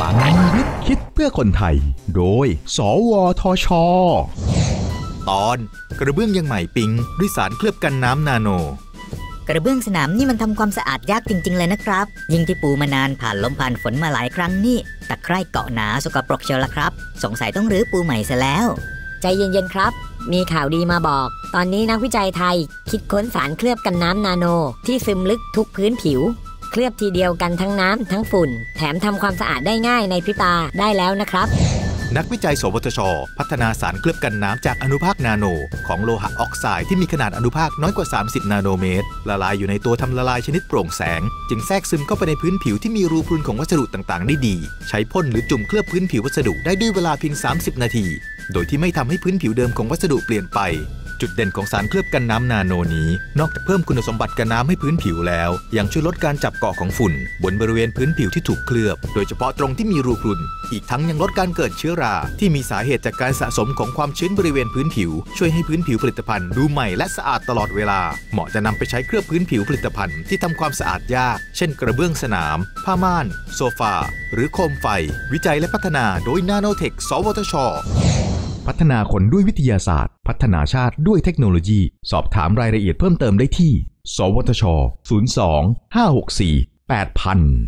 ลังวิทย์คิดเพื่อคนไทย โดย สวทช ตอนกระเบื้องยังใหม่ปิง ด้วยสารเคลือบกันน้ำนาโน กระเบื้องสนามนี่มันทำความสะอาดยากจริง ๆ เลยนะครับ ยิ่งที่ปูมานานผ่านลมผ่านฝนมาหลายครั้งนี่ตะไคร่เกาะหนาสกปรกเชียวละครับ สงสัยต้องรื้อปูใหม่ซะแล้ว ใจเย็นๆครับมีข่าวดีมาบอก ตอนนี้นักวิจัยไทย คิดค้นสารเคลือบกันน้ำนาโน ที่ซึมลึกทุกพื้นผิว เคลือบทีเดียวกันทั้งน้ำทั้งฝุ่น แถมทำความสะอาดได้ง่ายในพริบตาได้แล้วนะครับนักวิจัย สวทช พัฒนาสารเคลือบกันน้ำจากอนุภาคนาโน ของโลหะออกไซด์ที่มีขนาดอนุภาคน้อยกว่า 30 นาโนเมตร ละลายอยู่ในตัวทำละลายชนิดโปร่งแสง จึงแทรกซึมเข้าไปในพื้นผิวที่มีรูพรุนของวัสดุต่างๆ ได้ดี ใช้พ่นหรือจุ่มเคลือบพื้นผิววัสดุได้ด้วยเวลาเพียง 30 นาที โดยที่ไม่ทำให้พื้นผิวเดิมของวัสดุเปลี่ยนไป จุดเด่นของสารเคลือบกันน้ำนาโนนี้ นอกจากเพิ่มคุณสมบัติกันน้ำให้พื้นผิวแล้ว ยังช่วยลดการจับเกาะของฝุ่น บนบริเวณพื้นผิวที่ถูกเคลือบ โดยเฉพาะตรงที่มีรูพรุน อีกทั้งยังลดการเกิดเชื้อรา ที่มีสาเหตุจากการสะสมของความชื้นบริเวณพื้นผิว ช่วยให้พื้นผิวผลิตภัณฑ์ดูใหม่และสะอาดตลอดเวลา เหมาะจะนำไปใช้เคลือบพื้นผิวผลิตภัณฑ์ที่ทำความสะอาดยาก เช่น กระเบื้องสนาม ผ้าม่าน โซฟา หรือโคมไฟ วิจัยและพัฒนาโดยนาโนเทค สวทช พัฒนาคนด้วยวิทยาศาสตร์ พัฒนาชาติด้วยเทคโนโลยี สอบถามรายละเอียดเพิ่มเติมได้ที่ สวทช 02 564 8000